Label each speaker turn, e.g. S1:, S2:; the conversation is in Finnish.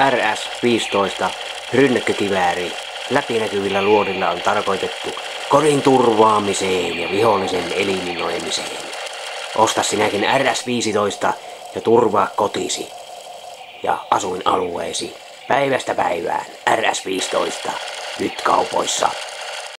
S1: RS-15 rynnäkkökivääri läpinäkyvillä luodilla on tarkoitettu kodin turvaamiseen ja vihollisen eliminoimiseen. Osta sinäkin RS-15 ja turvaa kotisi ja asuinalueesi päivästä päivään RS-15 nyt kaupoissa.